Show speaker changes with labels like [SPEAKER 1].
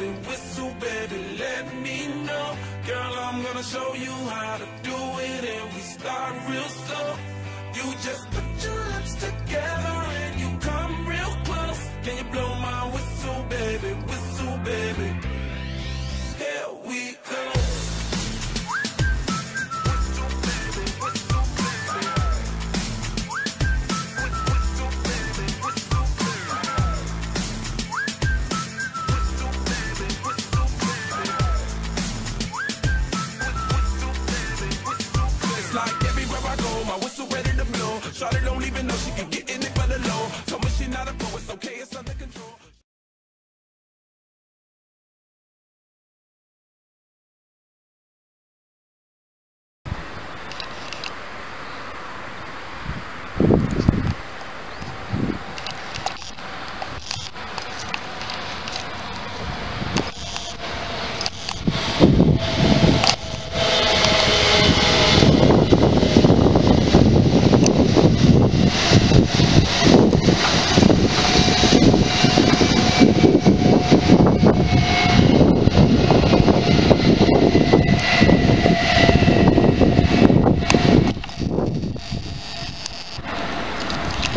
[SPEAKER 1] the whistle, baby, let me know. Girl, I'm gonna show you how to do it, and we start real slow. I go, my whistle ready to blow. Charlotte don't even know she can get in it for the low. Told me she not a pro, it's okay, it's under control.